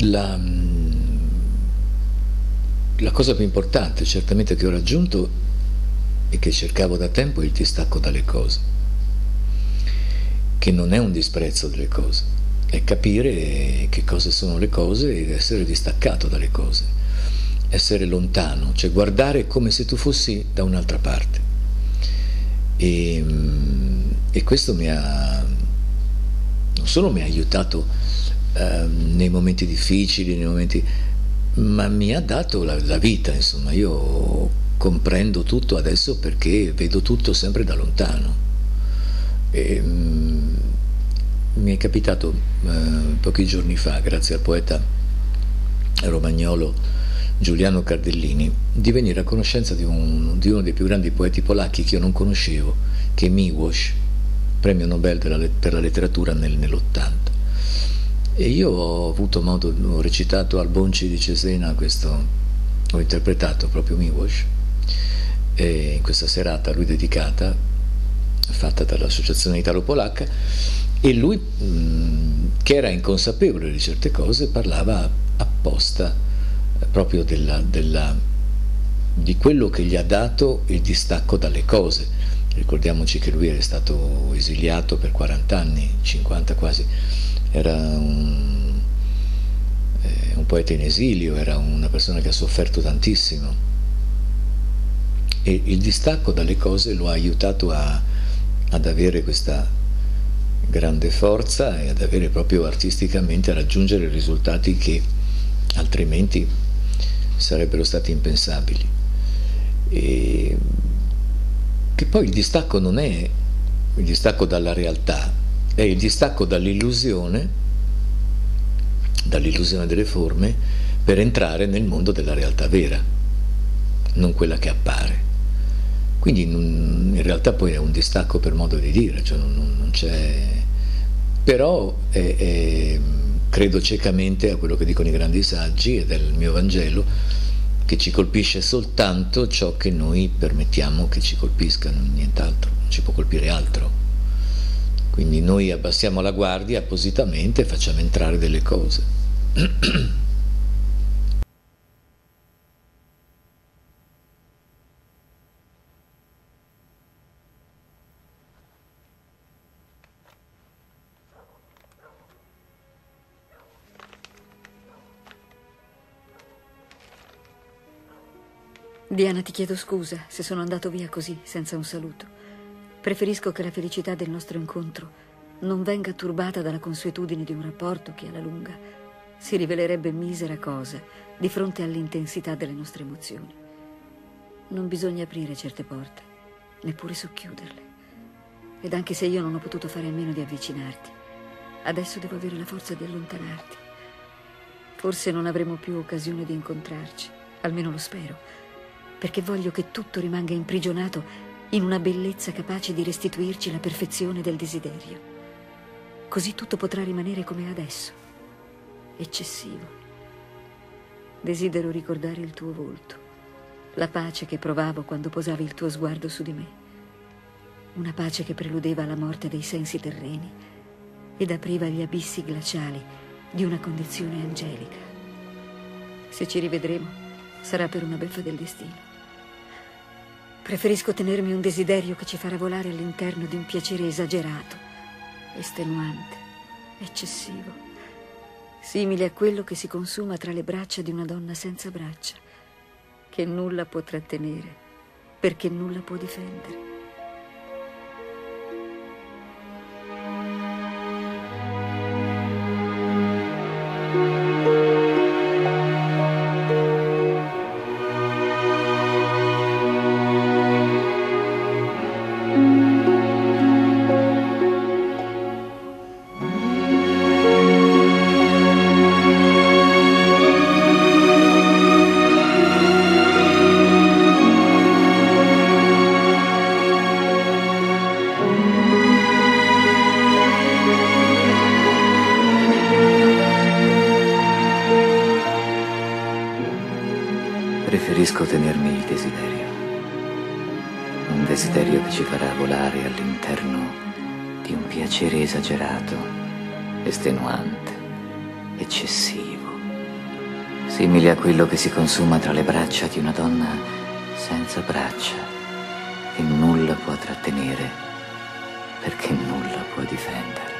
la, la cosa più importante certamente che ho raggiunto e che cercavo da tempo è il distacco dalle cose, che non è un disprezzo delle cose, è capire che cosa sono le cose ed essere distaccato dalle cose, essere lontano, cioè guardare come se tu fossi da un'altra parte. E, e questo mi ha, non solo mi ha aiutato eh, nei momenti difficili, nei momenti, ma mi ha dato la, la vita, insomma, io comprendo tutto adesso perché vedo tutto sempre da lontano. E, mm, mi è capitato eh, pochi giorni fa, grazie al poeta romagnolo Giuliano Cardellini, di venire a conoscenza di, un, di uno dei più grandi poeti polacchi che io non conoscevo, che è Miłosz, premio Nobel della, per la letteratura nel, nell'80. E io ho avuto modo, ho recitato al Bonci di Cesena questo, ho interpretato proprio Miłosz eh, in questa serata a lui dedicata, fatta dall'Associazione Italo-Polacca, e lui, mh, che era inconsapevole di certe cose, parlava apposta eh, proprio della, della, di quello che gli ha dato il distacco dalle cose. Ricordiamoci che lui era stato esiliato per 40 anni, 50 quasi, era un, eh, un poeta in esilio, era una persona che ha sofferto tantissimo e il distacco dalle cose lo ha aiutato a, ad avere questa grande forza e ad avere proprio artisticamente a raggiungere risultati che altrimenti sarebbero stati impensabili. E che poi il distacco non è il distacco dalla realtà, è il distacco dall'illusione, dall'illusione delle forme, per entrare nel mondo della realtà vera, non quella che appare. Quindi in, realtà poi è un distacco per modo di dire, cioè non, non c'è... però è, è, credo ciecamente a quello che dicono i grandi saggi e del mio Vangelo, che ci colpisce soltanto ciò che noi permettiamo che ci colpisca, nient'altro, non ci può colpire altro. Quindi noi abbassiamo la guardia appositamente e facciamo entrare delle cose. Diana, ti chiedo scusa se sono andato via così, senza un saluto. Preferisco che la felicità del nostro incontro non venga turbata dalla consuetudine di un rapporto che alla lunga si rivelerebbe misera cosa di fronte all'intensità delle nostre emozioni. Non bisogna aprire certe porte, neppure socchiuderle. Ed anche se io non ho potuto fare a meno di avvicinarti, adesso devo avere la forza di allontanarti. Forse non avremo più occasione di incontrarci, almeno lo spero perché voglio che tutto rimanga imprigionato in una bellezza capace di restituirci la perfezione del desiderio. Così tutto potrà rimanere come adesso, eccessivo. Desidero ricordare il tuo volto, la pace che provavo quando posavi il tuo sguardo su di me, una pace che preludeva la morte dei sensi terreni ed apriva gli abissi glaciali di una condizione angelica. Se ci rivedremo, sarà per una beffa del destino. Preferisco tenermi un desiderio che ci farà volare all'interno di un piacere esagerato, estenuante, eccessivo, simile a quello che si consuma tra le braccia di una donna senza braccia, che nulla può trattenere, perché nulla può difendere. preferisco tenermi il desiderio. Un desiderio che ci farà volare all'interno di un piacere esagerato, estenuante, eccessivo, simile a quello che si consuma tra le braccia di una donna senza braccia, che nulla può trattenere perché nulla può difendere.